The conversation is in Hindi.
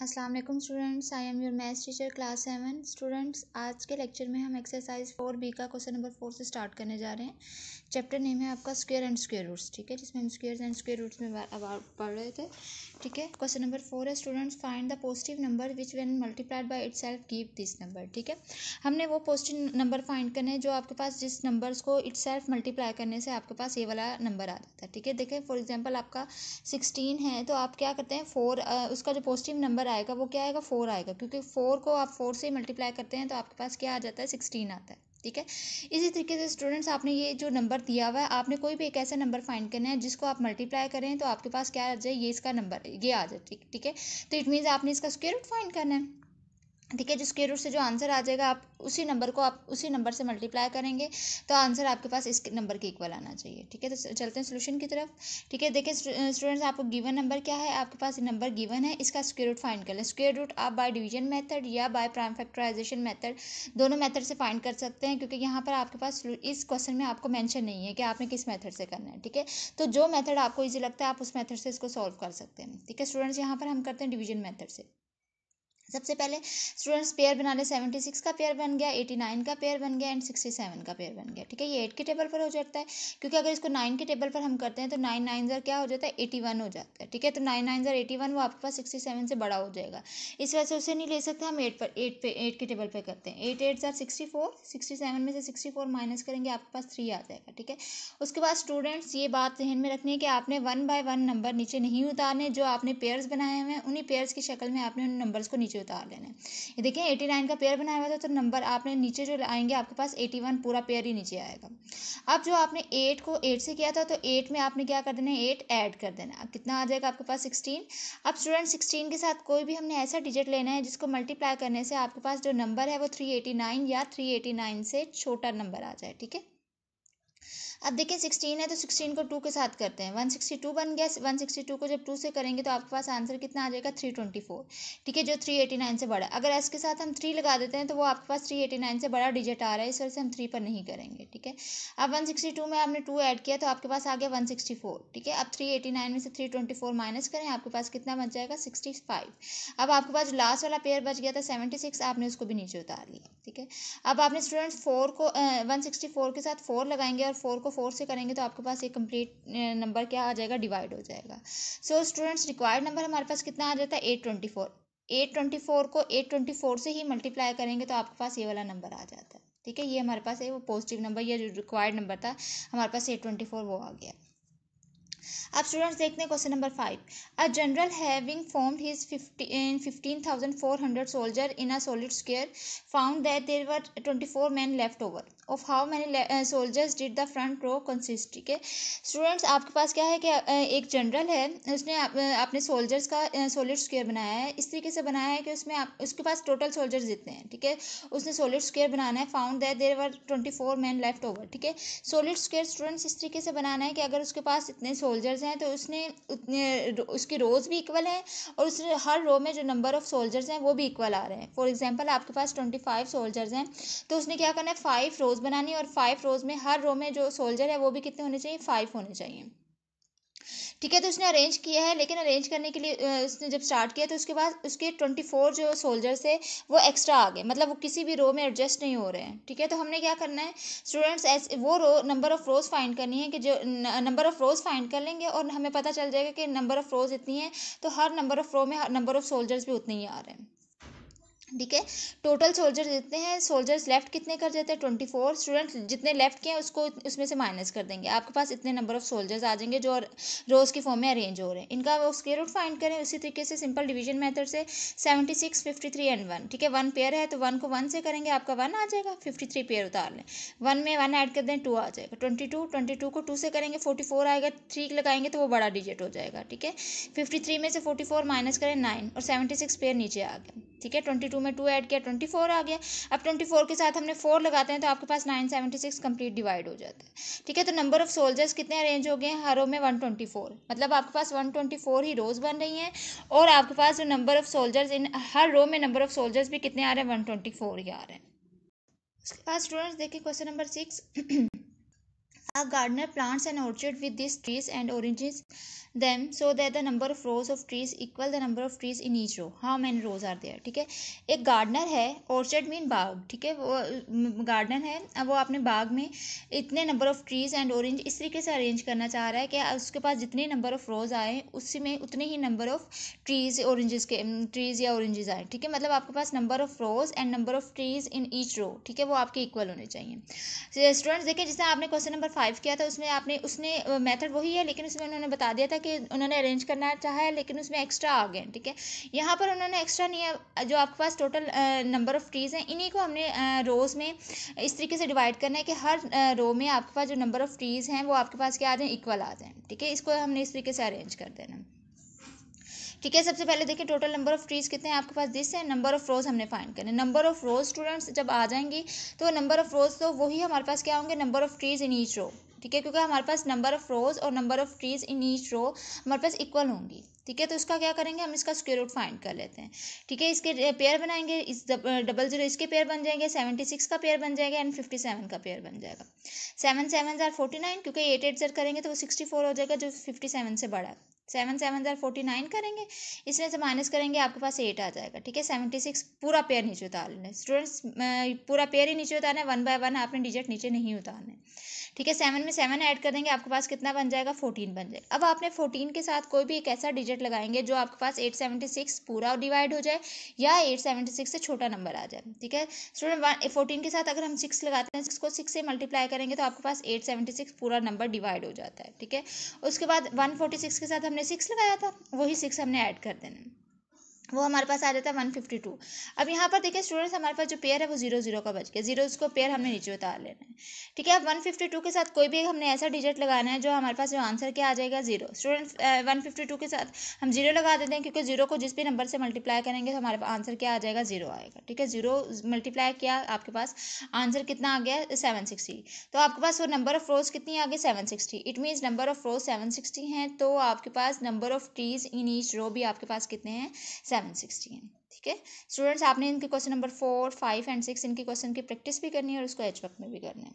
अस्सलाम वालेकुम students I am your maths teacher class seven students आज के लेक्चर में हम एक्सरसाइज फोर बी का क्वेश्चन नंबर फोर से स्टार्ट करने जा रहे हैं। चैप्टर नेम है आपका स्क्वेयर एंड स्क्वेयर रूट्स ठीक है? जिसमें हम स्क्वेयर एंड स्क्वेयर रूट्स में पढ़ रहे थे, ठीक है? क्वेश्चन नंबर फोर है students find the positive number which when multiplied by itself give this number ठीक है? हमने वो पॉजिटिव नंबर फाइंड करने जो आपके पास जिस नंबर्स को इट सेल्फ मल्टीप्लाई करने से आपके पास ये वाला नंबर आ जाता है, ठीक है? देखें फॉर एग्ज़ाम्पल आपका सिक्सटीन है तो आप क्या करते हैं? फोर उसका जो पॉजिटिव नंबर आएगा, वो क्या आएगा? फोर आएगा, क्योंकि फोर को आप फोर से मल्टीप्लाई करते हैं तो आपके पास क्या आ जाता है? सिक्सटीन आता है ठीक है? इसी तरीके से स्टूडेंट्स आपने ये जो नंबर दिया हुआ है, आपने कोई भी एक ऐसा नंबर फाइंड करना है, जिसको आप मल्टीप्लाई करें तो आपके पास क्या आ जाए? ये इसका नंबर ये आ जाए, ठीक ठीक है? तो इट मीन्स आपने इसका स्क्वेयर रूट फाइंड करना है। ठीक है जो स्क्वेयर रूट से जो आंसर आ जाएगा, आप उसी नंबर को आप उसी नंबर से मल्टीप्लाई करेंगे तो आंसर आपके पास इस नंबर के इक्वल आना चाहिए, ठीक है? तो चलते हैं सोल्यूशन की तरफ़, ठीक है? देखिए स्टूडेंट्स आपको गिवन नंबर क्या है? आपके पास नंबर गिवन है, इसका स्क्वेयर रूट फाइंड कर लें। स्क्वेयर रूट आप बाय डिवीज़न मेथड या बाय प्राइम फैक्टराइजेशन मेथड दोनों मेथड से फाइंड कर सकते हैं, क्योंकि यहाँ पर आपके पास इस क्वेश्चन में आपको मैंशन नहीं है कि आपने किस मैथड से करना है, ठीक है? तो जो मैथड आपको ईजी लगता है, आप उस मैथड से इसको सॉल्व कर सकते हैं, ठीक है? स्टूडेंट्स यहाँ पर हम करते हैं डिवीज़न मैथड से। सबसे पहले स्टूडेंट्स पेयर बना ले सेवेंटी सिक्स का पेयर बन गया एटी नाइन का पेयर बन गया एंड सिक्सटी सेवन का पेयर बन गया। ठीक है, ये एट के टेबल पर हो जाता है, क्योंकि अगर इसको नाइन के टेबल पर हम करते हैं तो नाइन नाइन ज़र क्या हो जाता है एटी वन हो जाता है। ठीक है तो नाइन नाइन ज़र एटी वन वो आपके पास सिक्सटी सेवन से बड़ा हो जाएगा। इस वजह से उसे नहीं ले सकते, हम एट पर एट पे एट के टेबल पर करते हैं। एट एट ज़र सिक्सटी फोर सिक्सटी सेवन में से सिक्सटी फोर माइनस करेंगे, आपके पास थ्री आ जाएगा। ठीक है, उसके बाद स्टूडेंट्स ये बात जहन में रखनी है कि आपने वन बाय वन नंबर नीचे नहीं उतारने, जो आपने पेयर्स बनाए हुए हैं, उन्हीं पेयर्स की शक्ल में आपने उन नंबर्स को नीचे उतार लेना है। ये देखिए एटी नाइन का पेयर बनाया हुआ था तो नंबर आपने नीचे जो आएँगे, आपके पास एटी वन पूरा पेयर ही नीचे आएगा। अब जो आपने एट को एट से किया था तो एट में आपने क्या कर देना है? एट ऐड कर देना अब कितना आ जाएगा आपके पास? सिक्सटीन अब स्टूडेंट सिक्सटीन के साथ कोई भी हमने ऐसा डिजिट लेना है, जिसको मल्टीप्लाई करने से आपके पास जो नंबर है, वो थ्री एटी नाइन या थ्री एटी नाइन से छोटा नंबर आ जाए, ठीक है? अब देखिए सिक्सटीन है तो सिक्सटीन को टू के साथ करते हैं। वन सिक्सटी टू बन गया वन सिक्सटी टू को जब टू से करेंगे तो आपके पास आंसर कितना आ जाएगा? थ्री ट्वेंटी फोर ठीक है, जो थ्री एटी नाइन से बड़ा अगर एस के साथ हम थ्री लगा देते हैं तो वो आपके पास थ्री एटी नाइन से बड़ा डिजिट आ रहा है। इस वजह से हम थ्री पर नहीं करेंगे। ठीक है? अब वन सिक्सटी टू में आपने टू ऐड किया तो आपके पास आ गया वन सिक्सटी फोर ठीक है? अब थ्री एटी नाइन में से थ्री ट्वेंटी फोर माइनस करें, आपके पास कितना बच जाएगा? सिक्सटी फाइव अब आपके पास लास्ट वाला पेयर बच गया था सेवेंटी सिक्स आपने उसको भी नीचे उतार लिया। ठीक है? अब आपने स्टूडेंट्स फोर को वन सिक्सटी फोर के साथ फोर लगाएँगे और फोर को फोर से करेंगे तो आपके पास एक कंप्लीट नंबर क्या आ जाएगा? डिवाइड हो जाएगा। सो स्टूडेंट्स रिक्वायर्ड नंबर हमारे पास कितना आ जाता है? Eight twenty four. Eight twenty four को एट ट्वेंटी फोर से ही मल्टीप्लाई करेंगे तो आपके पास ये वाला नंबर आ जाता है। ठीक है? ये हमारे पास है वो पॉजिटिव नंबर या जो रिक्वायर्ड नंबर था, हमारे पास एट ट्वेंटी फोर वो आ गया। अब स्टूडेंट्स देखते हैं question number five a general having formed his fifteen fifteen thousand four hundred soldier in a solid square found that there were twenty four man left over of how many soldiers did the front row consist ठीक है? स्टूडेंट्स आपके पास क्या है कि एक जनरल है, उसने अपने सोल्जर्स का सॉलिड स्क्वेयर बनाया है। इस तरीके से बनाया है कि उसमें आप, उसके पास टोटल सोल्जर्स जितने हैं, ठीक है? उसने सॉलिड स्क्वेयर बनाना है found that there were twenty four man left over ठीक है? सॉलिड स्क्वेयर स्टूडेंट्स इस तरीके से बनाना है कि अगर उसके पास इतने सोल्जर्स हैं तो उसने उतने उसकी रोज़ भी इक्वल हैं और उसने हर रो में जो नंबर ऑफ़ सोल्जर्स हैं, वो भी इक्वल आ रहे हैं। फॉर एग्ज़ाम्पल आपके पास ट्वेंटी फाइव सोल्जर्स हैं तो उसने क्या करना है? फाइव रोज़ बनानी और फाइव रोज़ में, हर रो में जो सोल्जर है, वो भी कितने होने चाहिए? फाइव होने चाहिए। ठीक है तो उसने अरेंज किया है, लेकिन अरेंज करने के लिए उसने जब स्टार्ट किया तो उसके बाद उसके ट्वेंटी फोर जो सोल्जर्स थे, वो एक्स्ट्रा आ गए। मतलब वो किसी भी रो में एडजस्ट नहीं हो रहे हैं। ठीक है तो हमने क्या करना है? स्टूडेंट्स ऐसे वो row number of rows find करनी है कि जो नंबर ऑफ़ रोज़ फाइंड कर लेंगे और हमें पता चल जाएगा कि नंबर ऑफ़ रोज़ इतनी है तो हर नंबर ऑफ़ रो में नंबर ऑफ़ सोल्जर्स भी उतने ही आ रहे हैं। ठीक है? टोटल सोल्जर जितने हैं सोल्जर्स लेफ़्ट कितने कर देते हैं? ट्वेंटी फोर स्टूडेंट जितने लेफ़्ट के हैं, उसको उसमें से माइनस कर देंगे। आपके पास इतने नंबर ऑफ़ सोल्जर्स आ जाएँगे जो रोज़ की फॉर्म में अरेंज हो रहे हैं। इनका वो स्केयर रूट फाइंड करें, उसी तरीके से सिंपल डिवीज़न मेथड से seventy six fifty three and one ठीक है? वन पेयर है तो वन को वन से करेंगे, आपका वन आ जाएगा फिफ्टी थ्री पेयर उतार लें। वन में वन ऐड कर दें टू आ जाएगा। ट्वेंटी टू ट्वेंटी टू को टू से करेंगे फोर्टी फोर आएगा थ्री लगाएँगे तो वो बड़ा डिजिट हो जाएगा, ठीक है? फिफ्टी थ्री में से फोर्टी फोर माइनस करें नाइन और सेवेंटी सिक्स पेयर नीचे आ गया ठीक है? ट्वेंटी टू में टू ऐड किया ट्वेंटी फोर आ गया। अब ट्वेंटी फोर के साथ हमने फोर लगाते हैं तो आपके पास nine seventy six complete divide हो जाता है। ठीक है तो नंबर ऑफ़ सोल्जर्स कितने अरेंज हो गए हैं? हर में वन ट्वेंटी फोर मतलब आपके पास वन ट्वेंटी फोर ही रोज बन रही हैं और आपके पास जो नंबर ऑफ़ सोल्जर्स इन, हर रो में नंबर ऑफ़ सोल्जर्स भी कितने आ रहे हैं? वन ट्वेंटी फोर ही आ रहे हैं। उसके बाद स्टूडेंट्स देखिए question number six A gardener plants an orchard with these trees and oranges them so that the number of rows of trees equal the number of trees in each row how many rows are there ठीक है? एक गार्डनर है ऑर्चर्ड मीन बाग ठीक है? वो गार्डनर है, अब वो अपने बाग में इतने number of trees and orange इस तरीके से अरेंज करना चाह रहा है कि उसके पास जितने नंबर ऑफ़ रोज आए, उसी में उतने ही नंबर ऑफ़ ट्रीज ऑरेंजेस के ट्रीज या ऑरेंजेस आए। ठीक है? मतलब आपके पास number of rows and number of trees in each row ठीक है? वो आपके इक्वल होने चाहिए। स्टूडेंट्स देखिए, जैसे आपने क्वेश्चन नंबर फाइव किया था, उसमें आपने, उसने मेथड वही है, लेकिन उसमें उन्होंने बता दिया था कि उन्होंने अरेंज करना चाहा लेकिन उसमें एक्स्ट्रा आ गए, ठीक है? यहाँ पर उन्होंने एक्स्ट्रा नहीं जो आपके पास टोटल नंबर ऑफ़ ट्रीज़ हैं, इन्हीं को हमने रोज़ में इस तरीके से डिवाइड करना है कि हर रो में आपके पास जो नंबर ऑफ़ ट्रीज़ हैं, वो आपके पास क्या आ जाए इक्वल आ जाए, ठीक है? इसको हमने इस तरीके से अरेंज कर देना। ठीक है, सबसे पहले देखिए टोटल नंबर ऑफ़ ट्रीज कितने हैं आपके पास दिस है नंबर ऑफ़ रोज हमने फाइंड करने। नंबर ऑफ़ रोज स्टूडेंट्स जब आ जाएँगी तो नंबर ऑफ़ रोज तो वही हमारे पास क्या होंगे number of trees in each row ठीक है? क्योंकि हमारे पास नंबर ऑफ़ रोज और number of trees in each row हमारे पास इक्वल होंगी। ठीक है? तो इसका क्या करेंगे? हम इसका स्क्वेयर रूट फाइंड कर लेते हैं। ठीक है? इसके पेयर बनाएँगे। इस डबल ज़ीरो इसके पेयर बन जाएँगे सेवेंटी सिक्स का पेयर बन जाएगा एंड फिफ्टी सेवन का पेयर बन जाएगा। सेवन सेवन जार फोर्टी नाइन क्योंकि एट एट जर करेंगे तो वो सिक्सटी फोर हो जाएगा, जो फिफ्टी सेवन से बड़ा है। सेवन सेवन जार फोर्टी नाइन करेंगे इसमें से माइनस करेंगे, आपके पास एट आ जाएगा, ठीक है? सेवेंटी सिक्स पूरा पेयर नीचे उतार लेना स्टूडेंट्स पूरा पेयर ही नीचे उतारना है वन बाय वन आपने डिजिट नीचे नहीं उतारना। है ठीक है? सेवन में सेवन ऐड कर देंगे आपके पास कितना बन जाएगा? फोर्टीन बन जाएगा। अब आपने फोर्टीन के साथ कोई भी एक ऐसा डिजिट लगाएँगे, जो आपके पास एट सेवेंटी सिक्स पूरा डिवाइड हो जाए, या एट सेवेंटी सिक्स से छोटा नंबर आ जाए, ठीक है? स्टूडेंट फोर्टीन के साथ अगर हम सिक्स लगाते हैं सिक्स को सिक्स से मल्टीप्लाई करेंगे तो आपके पास एट सेवेंटी सिक्स पूरा नंबर डिवाइड हो जाता है, ठीक है? उसके बाद वन फोर्टी सिक्स के साथ हमने सिक्स लगाया था वही सिक्स हमने ऐड कर देना। वो हमारे पास आ जाता है वन फिफ्टी टू अब यहाँ पर देखिए स्टूडेंट्स हमारे पास जो पेयर है वो ज़ीरो ज़ीरो का बच गया। ज़ीरो उसको पेयर हमने नीचे उतार लेना है। ठीक है, अब वन फिफ्टी टू के साथ कोई भी हमने ऐसा डिजिट लगाना है जो हमारे पास जो आंसर क्या आ जाएगा zero students one fifty two के साथ हम ज़ीरो लगा देते हैं क्योंकि ज़ीरो को जिस भी नंबर से मल्टीप्लाई करेंगे तो हमारे पास आंसर क्या आ जाएगा ज़ीरो आएगा। ठीक है ज़ीरो मल्टीप्लाई किया आपके पास आंसर कितना आ गया सेवन सिक्सटी तो आपके पास वो नंबर ऑफ़ रोज कितनी आ गई seven sixty it means number of rows seven sixty हैं तो आपके पास number of trees in each row भी आपके पास कितने हैं सेवन सिक्सटीन, ठीक है? स्टूडेंट्स आपने इनके question number four five and six इनके क्वेश्चन की प्रैक्टिस भी करनी है और उसको एच वक्त में भी करना है।